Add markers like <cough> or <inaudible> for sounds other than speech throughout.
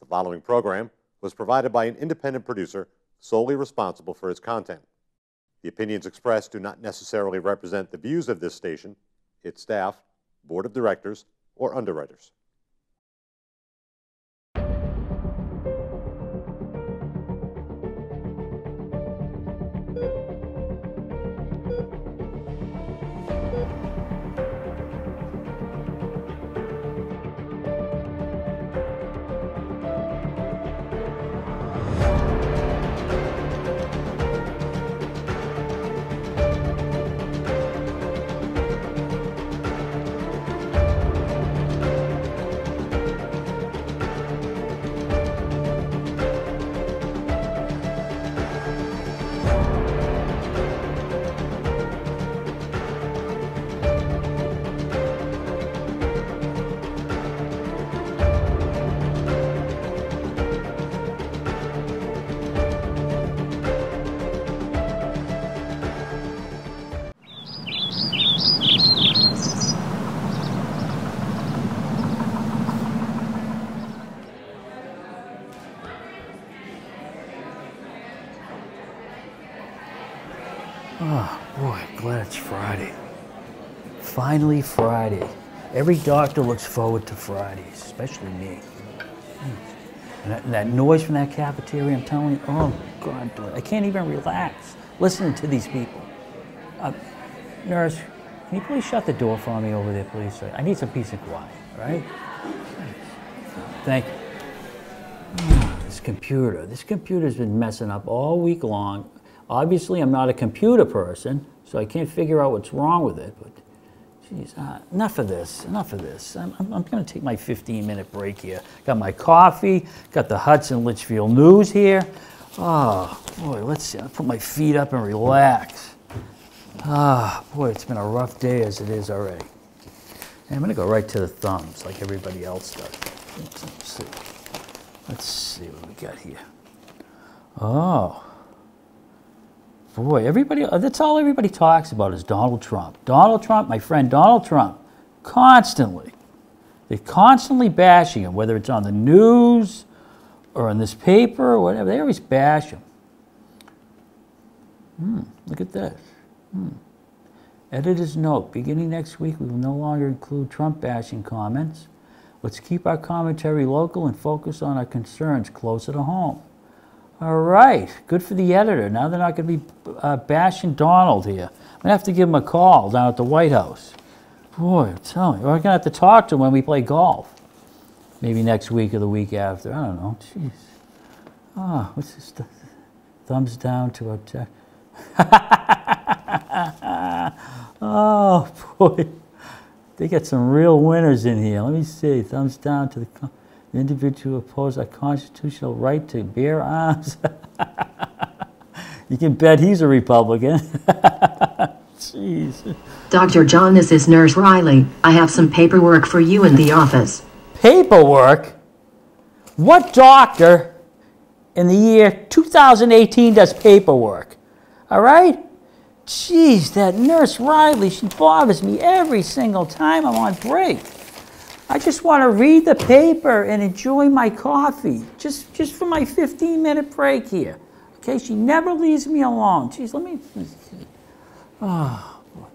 The following program was provided by an independent producer solely responsible for its content. The opinions expressed do not necessarily represent the views of this station, its staff, board of directors, or underwriters. Finally, Friday. Every doctor looks forward to Fridays, especially me. And that, that noise from that cafeteria, I'm telling you, oh, God, I can't even relax listening to these people. Uh, nurse, can you please shut the door for me over there, please? I need some peace and quiet, right? Thank you. This computer, this computer's been messing up all week long. Obviously, I'm not a computer person, so I can't figure out what's wrong with it, but geez, uh, enough of this, enough of this. I'm, I'm, I'm gonna take my 15 minute break here. Got my coffee, got the Hudson Litchfield News here. Oh, boy, let's see, I'll put my feet up and relax. Ah, boy, it's been a rough day as it is already. And I'm gonna go right to the thumbs like everybody else does. Let's see. Let's see what we got here. Oh. Boy, everybody, that's all everybody talks about is Donald Trump. Donald Trump, my friend Donald Trump, constantly. They're constantly bashing him, whether it's on the news or in this paper or whatever. They always bash him. Hmm, look at this. Hmm. Editor's note, beginning next week, we will no longer include Trump bashing comments. Let's keep our commentary local and focus on our concerns closer to home. All right, good for the editor. Now they're not going to be uh, bashing Donald here. I'm going to have to give him a call down at the White House. Boy, I'm telling you, we're going to have to talk to him when we play golf. Maybe next week or the week after. I don't know. Jeez. Ah, what's this? Th- thumbs down to object. <laughs> oh, boy. They got some real winners in here. Let me see. Thumbs down to the. Individual oppose a constitutional right to bear arms. <laughs> you can bet he's a Republican. <laughs> Jeez. Dr. John, this is Nurse Riley. I have some paperwork for you in the office. Paperwork? What doctor in the year 2018 does paperwork? All right? Jeez, that nurse Riley, she bothers me every single time I'm on break. I just want to read the paper and enjoy my coffee, just, just for my 15 minute break here. Okay, she never leaves me alone. Jeez, let me. Oh, boy.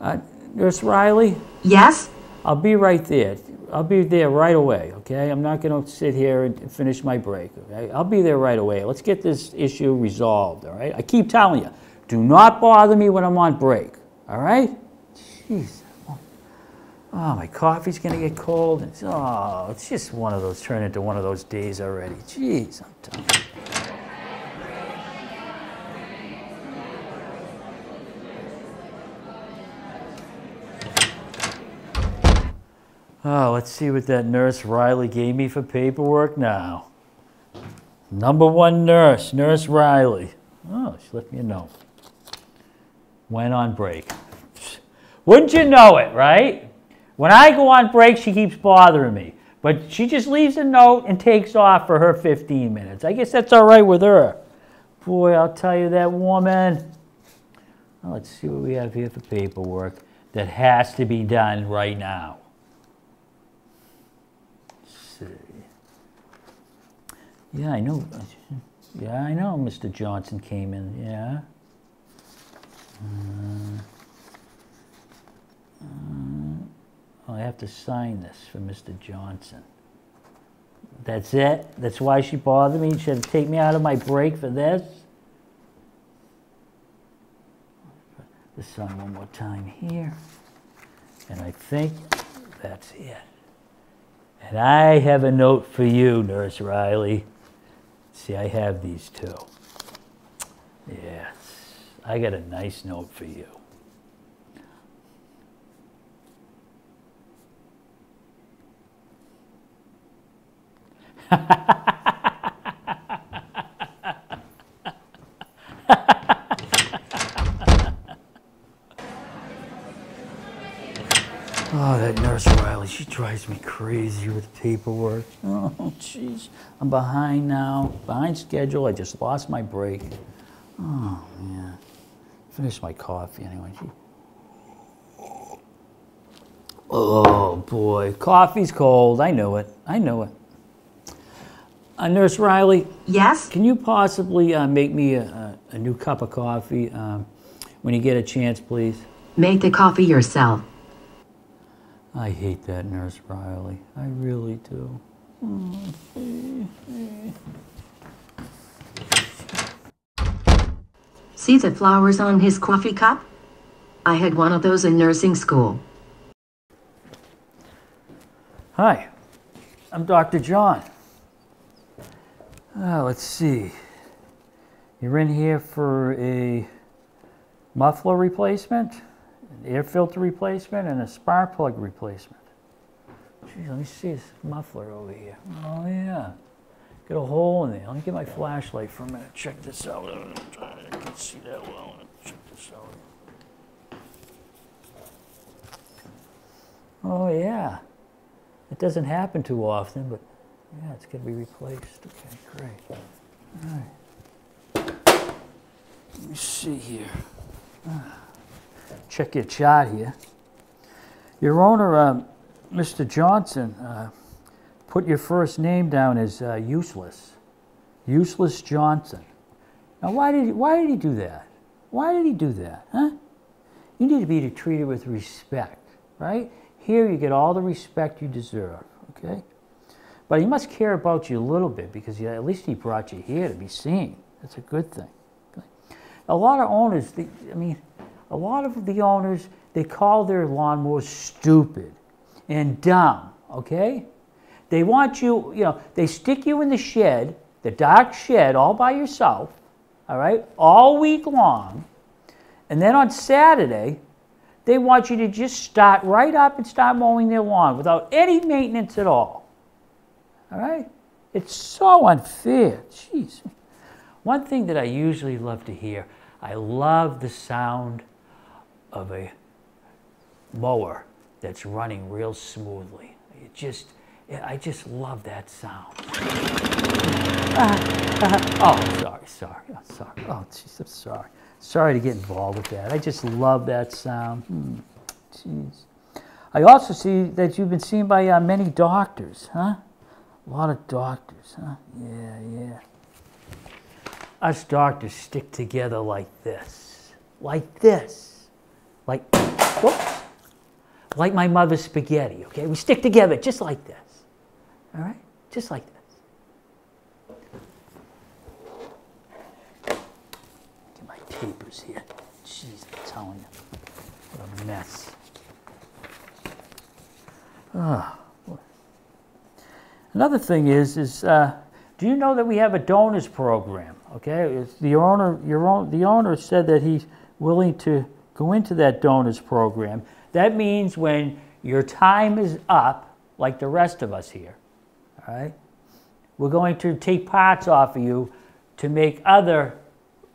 Uh, Nurse Riley, Yes? I'll be right there. I'll be there right away, okay? I'm not going to sit here and finish my break, okay? I'll be there right away. Let's get this issue resolved, all right? I keep telling you, do not bother me when I'm on break, all right? Jeez. Oh, my coffee's gonna get cold. It's, oh, it's just one of those, turn into one of those days already. Jeez, I'm you. Oh, let's see what that nurse Riley gave me for paperwork now. Number one nurse, Nurse Riley. Oh, she left me a note. Went on break. Wouldn't you know it, right? When I go on break, she keeps bothering me. But she just leaves a note and takes off for her 15 minutes. I guess that's all right with her. Boy, I'll tell you that woman. Let's see what we have here for paperwork that has to be done right now. Yeah, I know. Yeah, I know Mr. Johnson came in, yeah. Uh, uh, I have to sign this for Mr. Johnson. That's it? That's why she bothered me? She had to take me out of my break for this? Just sign one more time here. And I think that's it. And I have a note for you, Nurse Riley. See, I have these two. Yes, I got a nice note for you. <laughs> Oh, that nurse Riley, she drives me crazy with paperwork. <laughs> Oh, jeez. I'm behind now, behind schedule. I just lost my break. Oh, man. Finish my coffee anyway. Oh, boy. Coffee's cold. I know it. I know it. Uh, nurse Riley, Yes? can you possibly uh, make me a, a, a new cup of coffee um, when you get a chance, please? Make the coffee yourself. I hate that nurse Riley. I really do. See the flowers on his coffee cup? I had one of those in nursing school. Hi, I'm Dr. John. Uh, let's see. You're in here for a muffler replacement, an air filter replacement, and a spark plug replacement. Geez, let me see this muffler over here. Oh, yeah. Got a hole in there. Let me get my flashlight for a minute. Check this out. I can see that well. Check this out. Oh, yeah. It doesn't happen too often, but yeah, it's going to be replaced. Okay, great. All right. Let me see here. Check your chart here. Your owner, um, Mr. Johnson, uh, put your first name down as uh, useless. Useless Johnson. Now, why did he, why did he do that? Why did he do that? Huh? You need to be treated with respect, right? Here you get all the respect you deserve, okay? But he must care about you a little bit because at least he brought you here to be seen. That's a good thing. A lot of owners, I mean, a lot of the owners, they call their lawnmowers stupid and dumb, okay? They want you, you know, they stick you in the shed, the dark shed, all by yourself, all right, all week long. And then on Saturday, they want you to just start right up and start mowing their lawn without any maintenance at all. All right? It's so unfair. Jeez. One thing that I usually love to hear, I love the sound of a mower that's running real smoothly. It just, I just love that sound. <laughs> oh, sorry, sorry, oh, sorry. Oh, jeez, I'm sorry. Sorry to get involved with that. I just love that sound. Hmm. Jeez. I also see that you've been seen by uh, many doctors, huh? A lot of doctors, huh? Yeah, yeah. Us doctors stick together like this. Like this. Like, whoops. Like my mother's spaghetti, okay? We stick together just like this. All right? Just like this. Get my papers here. Jeez, I'm telling you. What a mess. Boy. Another thing is, is uh, do you know that we have a donors program? Okay, it's the owner, your own, the owner said that he's willing to go into that donors program. That means when your time is up, like the rest of us here, all right, we're going to take parts off of you to make other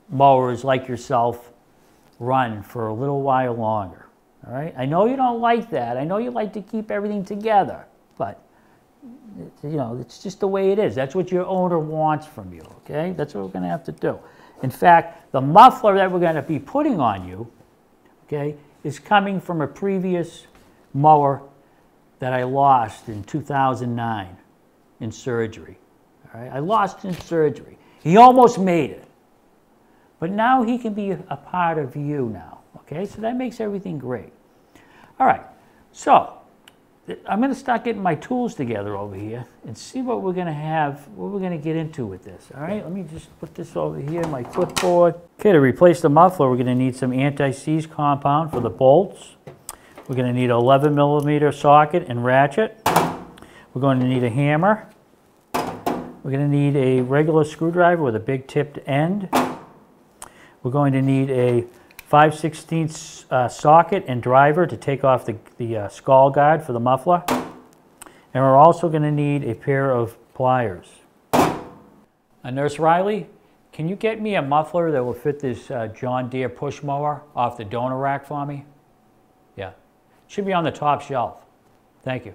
mowers like yourself run for a little while longer. All right? I know you don't like that. I know you like to keep everything together, but you know, it's just the way it is. That's what your owner wants from you, okay? That's what we're going to have to do. In fact, the muffler that we're going to be putting on you, okay, is coming from a previous mower that I lost in 2009 in surgery. All right, I lost in surgery. He almost made it. But now he can be a part of you now. Okay, so that makes everything great. All right, so I'm going to start getting my tools together over here and see what we're going to have, what we're going to get into with this. All right, let me just put this over here, my footboard. Okay, to replace the muffler, we're going to need some anti-seize compound for the bolts. We're going to need an 11 millimeter socket and ratchet. We're going to need a hammer. We're going to need a regular screwdriver with a big tipped end. We're going to need a 5 16 uh, socket and driver to take off the, the uh, skull guard for the muffler. And we're also going to need a pair of pliers. Uh, Nurse Riley, can you get me a muffler that will fit this uh, John Deere push mower off the donor rack for me? Yeah. Should be on the top shelf. Thank you.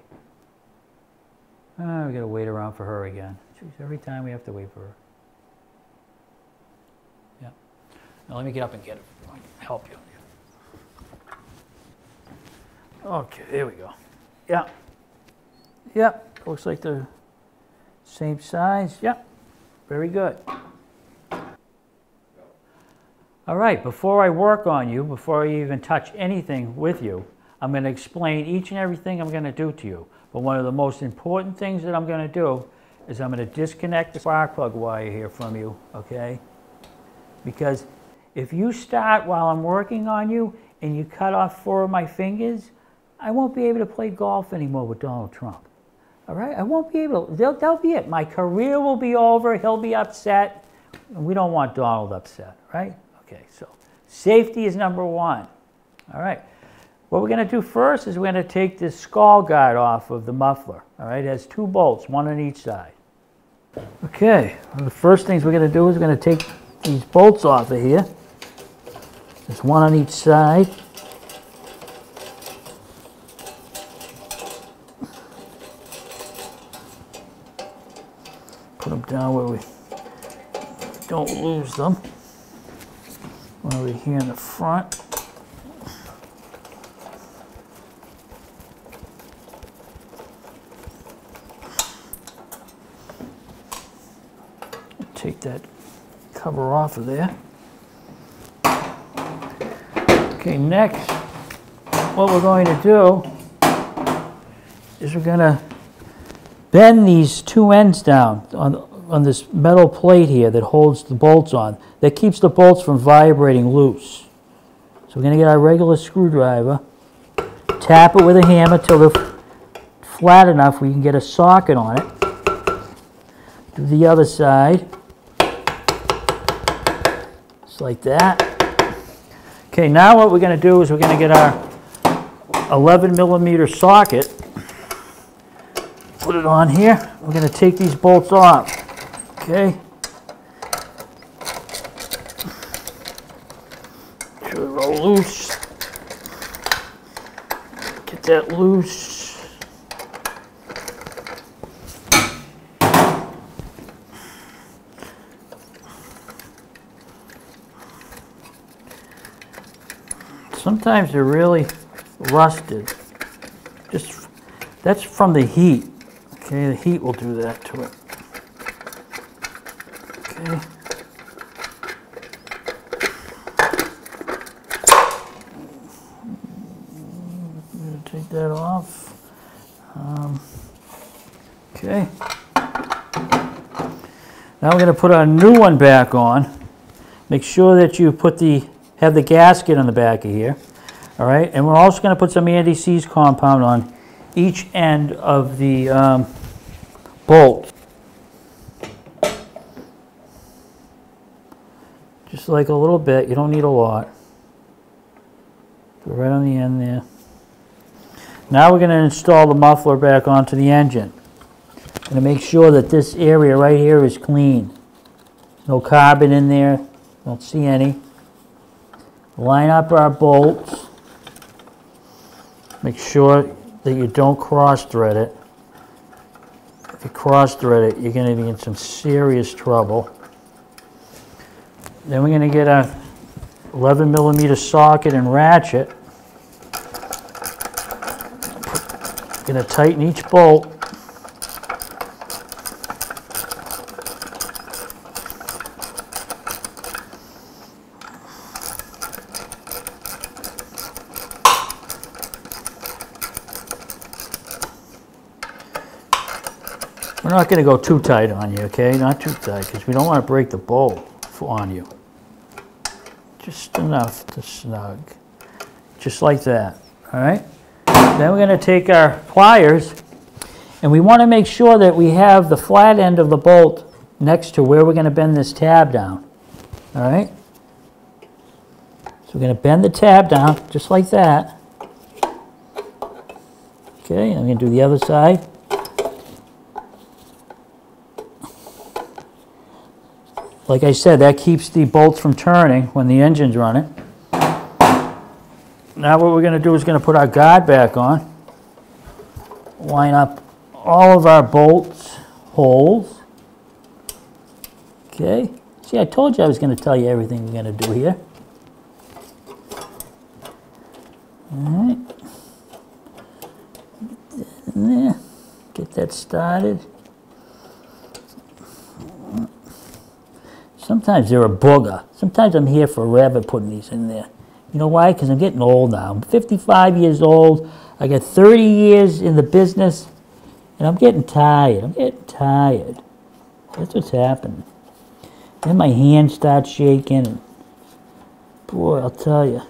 Ah, we gotta wait around for her again. Jeez, every time we have to wait for her. Yeah. Now let me get up and get it. Help you. Okay, there we go. Yeah. Yep, looks like the same size. Yep, very good. All right, before I work on you, before I even touch anything with you, I'm going to explain each and everything I'm going to do to you. But one of the most important things that I'm going to do is I'm going to disconnect the spark plug wire here from you, okay? Because if you start while I'm working on you and you cut off four of my fingers, I won't be able to play golf anymore with Donald Trump. All right? I won't be able to. That'll, be it. My career will be over. He'll be upset. And we don't want Donald upset, right? Okay, so safety is number one. All right. What we're going to do first is we're going to take this skull guard off of the muffler. All right, it has two bolts, one on each side. Okay, of the first things we're going to do is we're going to take these bolts off of here. There's one on each side. Put them down where we don't lose them. One over here in the front. Take that cover off of there. Okay, next, what we're going to do is we're going to bend these two ends down on, on this metal plate here that holds the bolts on, that keeps the bolts from vibrating loose. So we're going to get our regular screwdriver, tap it with a hammer till they're flat enough we can get a socket on it. Do the other side. Just like that. Okay, now what we're going to do is we're going to get our 11 millimeter socket, put it on here. We're going to take these bolts off. Okay. Should roll loose. Get that loose. Sometimes they're really rusted. Just, that's from the heat. Okay, the heat will do that to it. Okay. Take that off. Um, Okay. Now we're gonna put a new one back on. Make sure that you put the, have the gasket on the back of here. All right, and we're also gonna put some anti-seize compound on each end of the um, bolt. Just like a little bit, you don't need a lot. Go right on the end there. Now we're gonna install the muffler back onto the engine. Gonna make sure that this area right here is clean. No carbon in there, don't see any. Line up our bolts. Make sure that you don't cross thread it. If you cross thread it, you're gonna be in some serious trouble. Then we're gonna get a 11 millimeter socket and ratchet. Gonna tighten each bolt. Not gonna go too tight on you, okay? Not too tight, because we don't want to break the bolt f- on you. Just enough to snug. Just like that, all right? Then we're gonna take our pliers, and we want to make sure that we have the flat end of the bolt next to where we're gonna bend this tab down, all right? So we're gonna bend the tab down, just like that. Okay, I'm gonna do the other side. Like I said, that keeps the bolts from turning when the engine's running. Now what we're gonna do is gonna put our guard back on. Line up all of our bolts, holes. Okay, see, I told you I was gonna tell you everything we're gonna do here. All right. Get that in there, get that started. Sometimes they're a booger. Sometimes I'm here forever putting these in there. You know why? Because I'm getting old now. I'm 55 years old. I got 30 years in the business, and I'm getting tired. I'm getting tired. That's what's happening. Then my hand starts shaking. And boy, I'll tell you.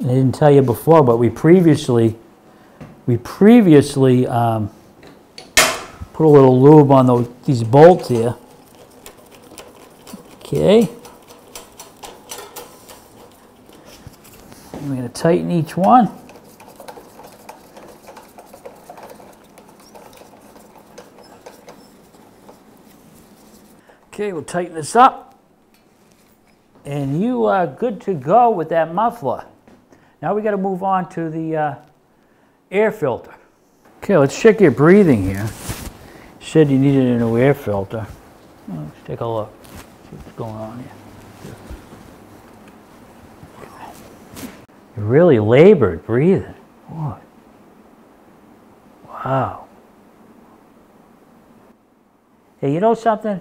I didn't tell you before, but we previously, we previously um, put a little lube on those, these bolts here. Okay. We're going to tighten each one. Okay, we'll tighten this up. And you are good to go with that muffler. Now we got to move on to the uh, air filter. Okay, let's check your breathing here. You said you needed a new air filter. Oh. Let's take a look. See what's going on here. You're really labored breathing. Boy. Wow. Hey, you know something?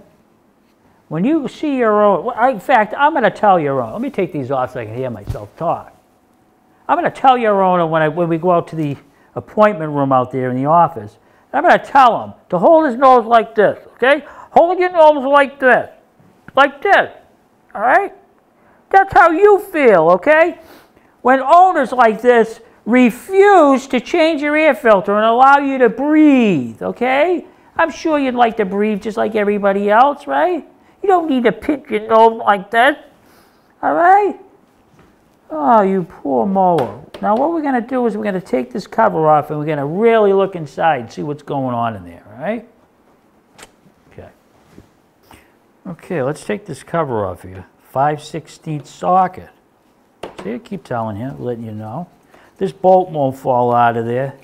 When you see your own, in fact, I'm going to tell your own. Let me take these off so I can hear myself talk. I'm going to tell your owner when, I, when we go out to the appointment room out there in the office. I'm going to tell him to hold his nose like this, okay? Hold your nose like this, like this, all right? That's how you feel, okay? When owners like this refuse to change your air filter and allow you to breathe, okay? I'm sure you'd like to breathe just like everybody else, right? You don't need to pinch your nose like this, all right? Oh, you poor mower. Now what we're gonna do is we're gonna take this cover off and we're gonna really look inside and see what's going on in there, right? Okay. Okay, let's take this cover off here. 5 16 socket. See, I keep telling you, letting you know. This bolt won't fall out of there.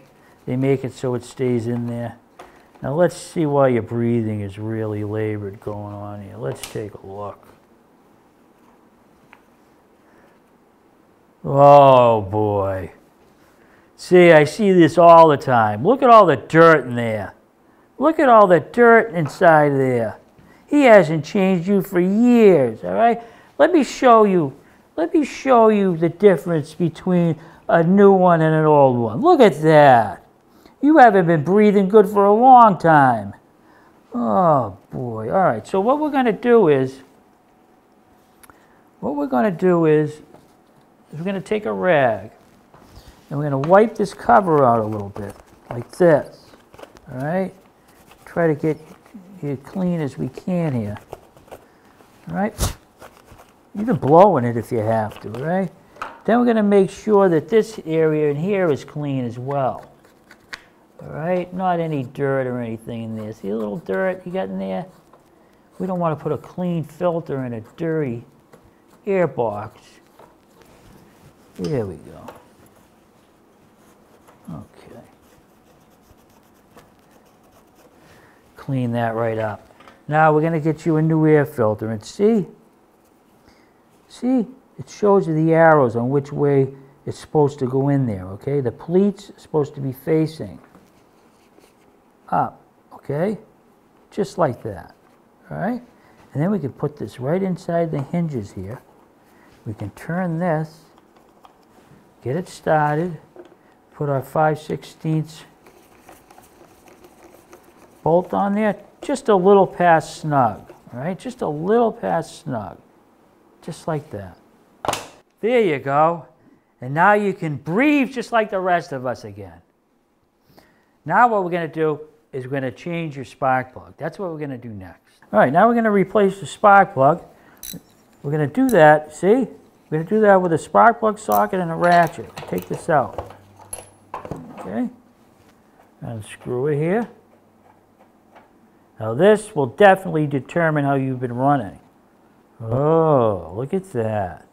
They make it so it stays in there. Now let's see why your breathing is really labored going on here. Let's take a look. Oh boy. See, I see this all the time. Look at all the dirt in there. Look at all the dirt inside there. He hasn't changed you for years, all right? Let me show you. Let me show you the difference between a new one and an old one. Look at that. You haven't been breathing good for a long time. Oh boy. All right. So what we're going to do is what we're going to do is is we're going to take a rag and we're going to wipe this cover out a little bit like this. All right? Try to get it clean as we can here. All right? Even blow in it if you have to, all right? Then we're going to make sure that this area in here is clean as well. All right? Not any dirt or anything in there. See a little dirt you got in there? We don't want to put a clean filter in a dirty air box. There we go. Okay. Clean that right up. Now we're going to get you a new air filter and see, see, it shows you the arrows on which way it's supposed to go in there, okay? The pleats supposed to be facing up, okay? Just like that, all right? And then we can put this right inside the hinges here. We can turn this, get it started, put our 5 16 bolt on there, just a little past snug, right? Just a little past snug, just like that. There you go. And now you can breathe just like the rest of us again. Now what we're going to do is we're going to change your spark plug. That's what we're going to do next. All right, now we're going to replace the spark plug. We're going to do that, see? We're going to do that with a spark plug socket and a ratchet. Take this out. Okay? Unscrew it here. Now this will definitely determine how you've been running. Oh, look at that.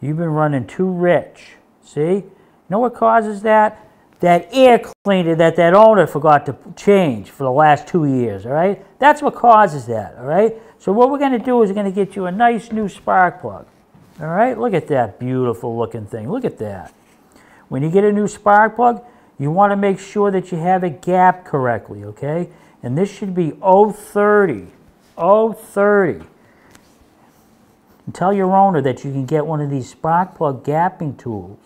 You've been running too rich. See? You know what causes that? That air cleaner that that owner forgot to change for the last two years, all right? That's what causes that, all right? So what we're going to do is we're going to get you a nice new spark plug. All right, look at that beautiful looking thing. Look at that. When you get a new spark plug, you want to make sure that you have it gapped correctly, okay? And this should be 030. 030. And tell your owner that you can get one of these spark plug gapping tools.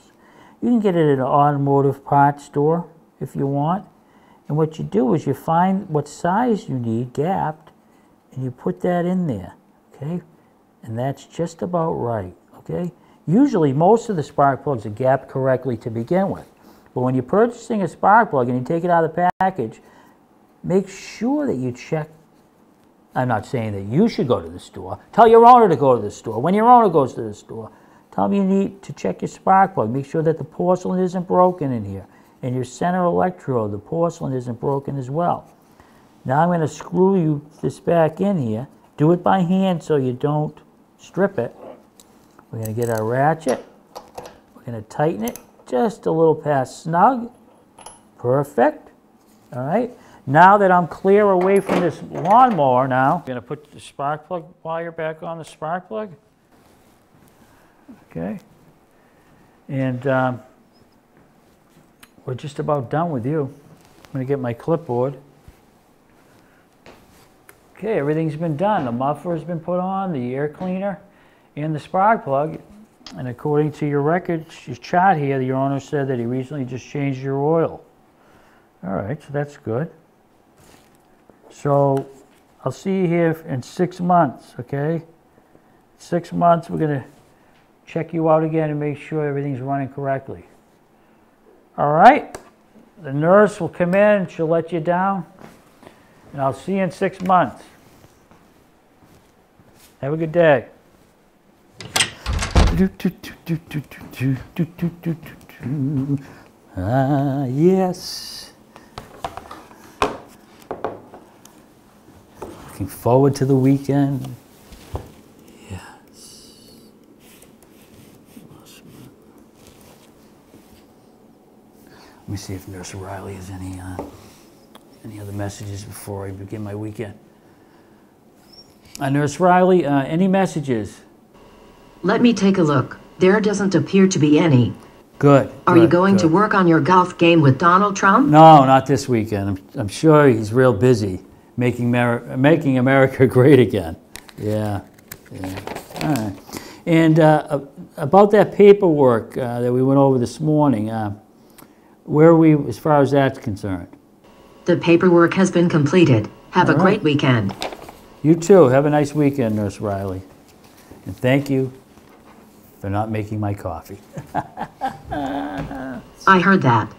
You can get it at an automotive parts store if you want. And what you do is you find what size you need gapped and you put that in there, okay? And that's just about right, okay? Usually most of the spark plugs are gapped correctly to begin with. But when you're purchasing a spark plug and you take it out of the package, make sure that you check. I'm not saying that you should go to the store. Tell your owner to go to the store. When your owner goes to the store, tell them you need to check your spark plug. Make sure that the porcelain isn't broken in here. And your center electrode, the porcelain isn't broken as well. Now I'm going to screw you this back in here. Do it by hand so you don't strip it. We're going to get our ratchet. We're going to tighten it just a little past snug. Perfect. All right. Now that I'm clear away from this lawnmower now, I'm going to put the spark plug wire back on the spark plug. Okay. And um, we're just about done with you. I'm going to get my clipboard. Okay, everything's been done. The muffler's been put on, the air cleaner, and the spark plug. And according to your record, your chart here, the owner said that he recently just changed your oil. All right, so that's good. So I'll see you here in six months, okay? Six months, we're gonna check you out again and make sure everything's running correctly. All right? The nurse will come in, she'll let you down, and I'll see you in six months. Have a good day. Ah, yes. Looking forward to the weekend. Yes. Let me see if Nurse Riley has any uh, any other messages before I begin my weekend. Uh, Nurse Riley, uh, any messages? Let me take a look. There doesn't appear to be any. Good. Are you good, going to work on your golf game with Donald Trump? No, not this weekend. I'm, I'm sure he's real busy making, Mer- making America <laughs> great again. Yeah, yeah. All right. And uh, about that paperwork uh, that we went over this morning, uh, where are we as far as that's concerned? The paperwork has been completed. Have a All right. great weekend. You too. Have a nice weekend, Nurse Riley. And thank you for not making my coffee. <laughs> I heard that.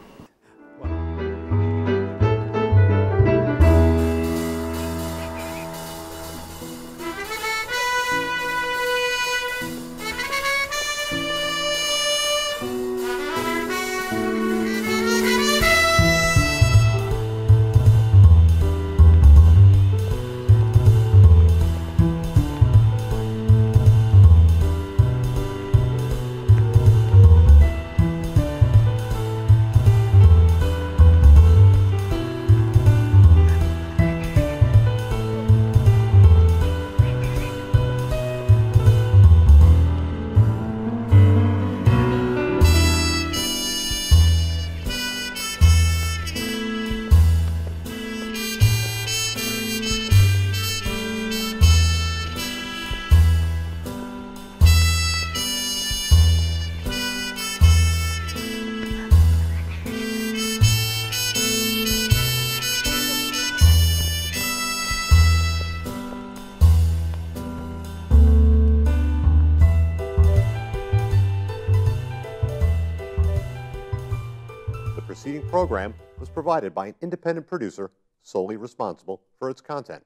Program was provided by an independent producer solely responsible for its content.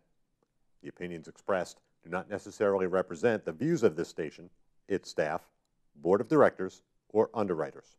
The opinions expressed do not necessarily represent the views of this station, its staff, board of directors, or underwriters.